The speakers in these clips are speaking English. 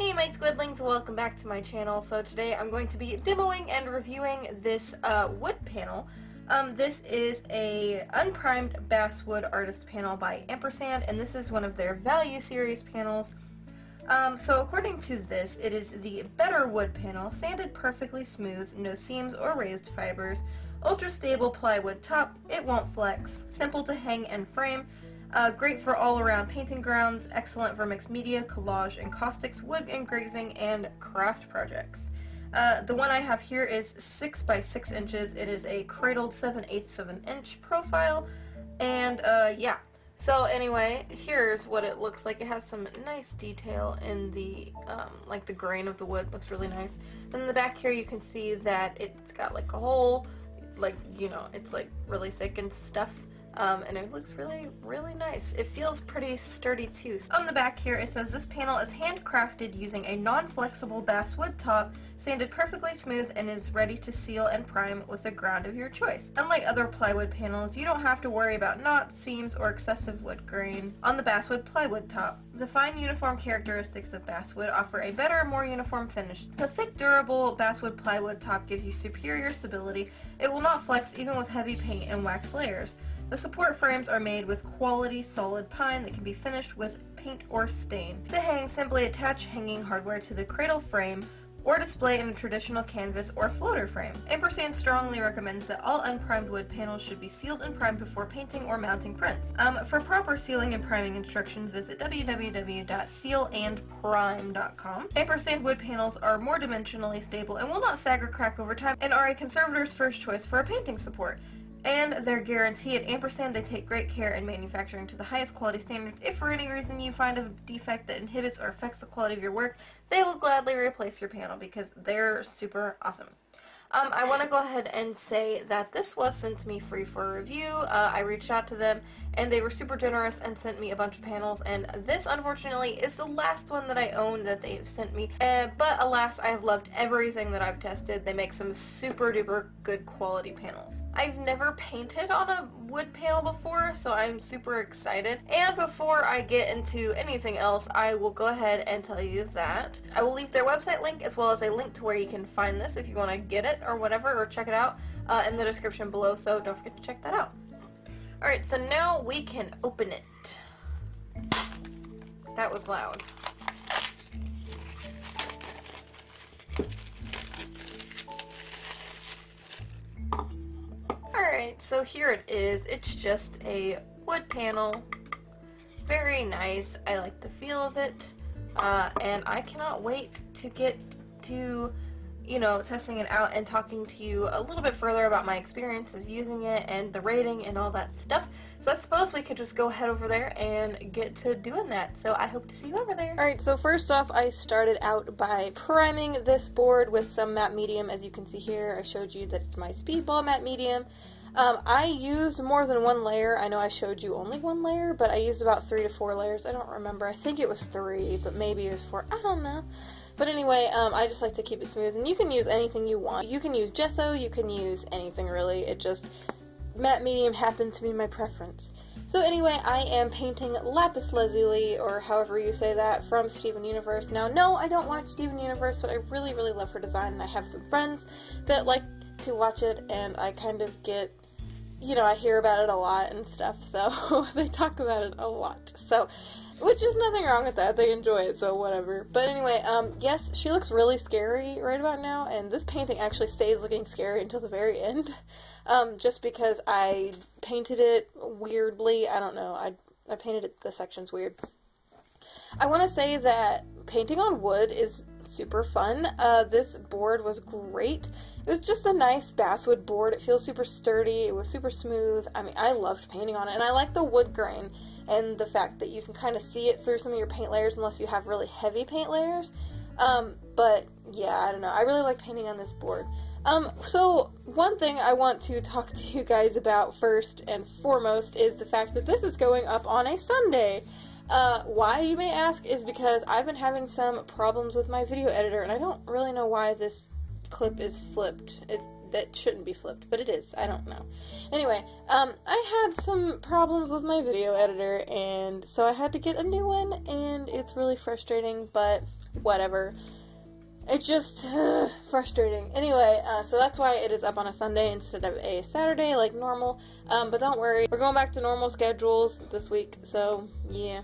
Hey my squidlings, welcome back to my channel. So today I'm going to be demoing and reviewing this uh, wood panel. Um, this is a unprimed basswood artist panel by Ampersand and this is one of their value series panels. Um, so according to this, it is the better wood panel, sanded perfectly smooth, no seams or raised fibers, ultra stable plywood top, it won't flex, simple to hang and frame, uh, great for all-around painting grounds, excellent for mixed media, collage, encaustics, wood engraving, and craft projects. Uh, the one I have here is 6 by 6 inches. It is a cradled 7 eighths of an inch profile, and uh, yeah. So anyway, here's what it looks like. It has some nice detail in the, um, like the grain of the wood looks really nice. Then in the back here you can see that it's got like a hole, like, you know, it's like really thick and stuff. Um, and it looks really, really nice. It feels pretty sturdy too. On the back here it says this panel is handcrafted using a non-flexible basswood top, sanded perfectly smooth and is ready to seal and prime with a ground of your choice. Unlike other plywood panels, you don't have to worry about knots, seams, or excessive wood grain on the basswood plywood top. The fine uniform characteristics of basswood offer a better, more uniform finish. The thick, durable basswood plywood top gives you superior stability. It will not flex even with heavy paint and wax layers. The support frames are made with quality solid pine that can be finished with paint or stain. To hang, simply attach hanging hardware to the cradle frame or display in a traditional canvas or floater frame. Ampersand strongly recommends that all unprimed wood panels should be sealed and primed before painting or mounting prints. Um, for proper sealing and priming instructions, visit www.sealandprime.com. Ampersand wood panels are more dimensionally stable and will not sag or crack over time and are a conservator's first choice for a painting support and their guarantee at Ampersand they take great care in manufacturing to the highest quality standards. If for any reason you find a defect that inhibits or affects the quality of your work, they will gladly replace your panel because they're super awesome. Um, I want to go ahead and say that this was sent to me free for review. Uh, I reached out to them and they were super generous and sent me a bunch of panels and this unfortunately is the last one that I own that they've sent me. Uh, but alas, I have loved everything that I've tested. They make some super duper good quality panels. I've never painted on a wood panel before so I'm super excited. And before I get into anything else, I will go ahead and tell you that I will leave their website link as well as a link to where you can find this if you want to get it or whatever, or check it out uh, in the description below, so don't forget to check that out. Alright, so now we can open it. That was loud. Alright, so here it is. It's just a wood panel. Very nice. I like the feel of it. Uh, and I cannot wait to get to you know, testing it out and talking to you a little bit further about my experiences using it and the rating and all that stuff. So I suppose we could just go head over there and get to doing that. So I hope to see you over there. Alright, so first off, I started out by priming this board with some matte medium. As you can see here, I showed you that it's my Speedball matte medium. Um, I used more than one layer. I know I showed you only one layer, but I used about three to four layers. I don't remember. I think it was three, but maybe it was four. I don't know. But anyway, um, I just like to keep it smooth, and you can use anything you want. You can use gesso, you can use anything really. It just, matte medium happened to be my preference. So anyway, I am painting Lapis Lazuli, or however you say that, from Steven Universe. Now, no, I don't watch Steven Universe, but I really, really love her design, and I have some friends that like to watch it, and I kind of get, you know, I hear about it a lot and stuff, so they talk about it a lot. So which is nothing wrong with that. They enjoy it, so whatever. But anyway, um, yes, she looks really scary right about now, and this painting actually stays looking scary until the very end. Um, just because I painted it weirdly. I don't know. I I painted it the sections weird. I want to say that painting on wood is super fun. Uh, this board was great. It was just a nice basswood board. It feels super sturdy. It was super smooth. I mean, I loved painting on it, and I like the wood grain and the fact that you can kind of see it through some of your paint layers unless you have really heavy paint layers. Um, but yeah, I don't know. I really like painting on this board. Um, so one thing I want to talk to you guys about first and foremost is the fact that this is going up on a Sunday. Uh, why, you may ask, is because I've been having some problems with my video editor, and I don't really know why this clip is flipped. It that shouldn't be flipped, but it is. I don't know. Anyway, um, I had some problems with my video editor, and so I had to get a new one, and it's really frustrating, but whatever. It's just uh, frustrating. Anyway, uh, so that's why it is up on a Sunday instead of a Saturday like normal. Um, but don't worry, we're going back to normal schedules this week, so yeah.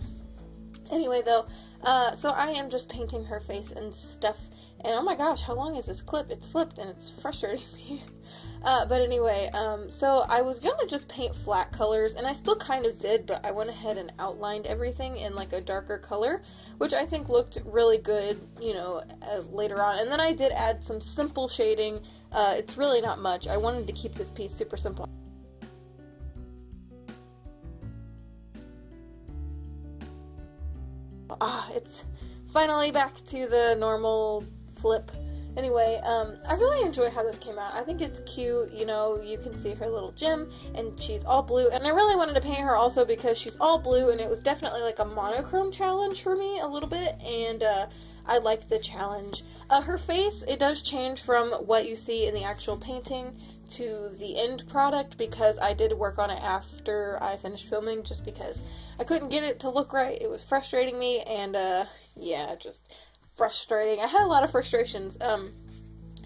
Anyway, though, uh, so I am just painting her face and stuff. And oh my gosh, how long is this clip? It's flipped and it's frustrating me. Uh, but anyway, um, so I was gonna just paint flat colors, and I still kind of did, but I went ahead and outlined everything in like a darker color, which I think looked really good, you know, uh, later on. And then I did add some simple shading. Uh, it's really not much. I wanted to keep this piece super simple. Ah, it's finally back to the normal flip. Anyway, um, I really enjoy how this came out. I think it's cute. You know, you can see her little gem, and she's all blue. And I really wanted to paint her also because she's all blue, and it was definitely like a monochrome challenge for me a little bit. And uh, I like the challenge. Uh, her face, it does change from what you see in the actual painting to the end product because I did work on it after I finished filming just because I couldn't get it to look right. It was frustrating me and uh yeah, just frustrating. I had a lot of frustrations. Um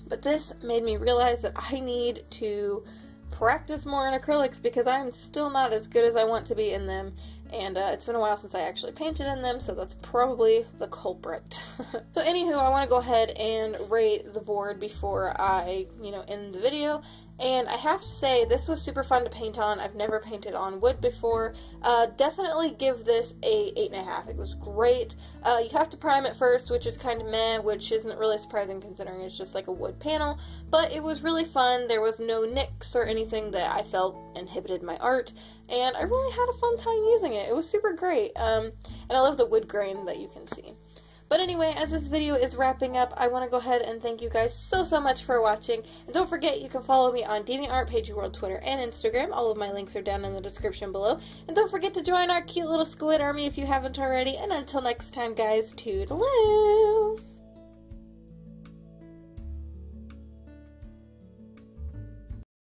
but this made me realize that I need to practice more in acrylics because I'm still not as good as I want to be in them and uh, it's been a while since I actually painted in them, so that's probably the culprit. so anywho, I want to go ahead and rate the board before I, you know, end the video, and I have to say, this was super fun to paint on. I've never painted on wood before. Uh, definitely give this a 8.5. It was great. Uh, you have to prime it first, which is kind of meh, which isn't really surprising considering it's just like a wood panel. But it was really fun. There was no nicks or anything that I felt inhibited my art. And I really had a fun time using it. It was super great. Um, and I love the wood grain that you can see. But anyway, as this video is wrapping up, I want to go ahead and thank you guys so, so much for watching. And don't forget, you can follow me on DeviantArt, Paigeeworld, Twitter, and Instagram. All of my links are down in the description below. And don't forget to join our cute little squid army if you haven't already. And until next time, guys, toodaloo!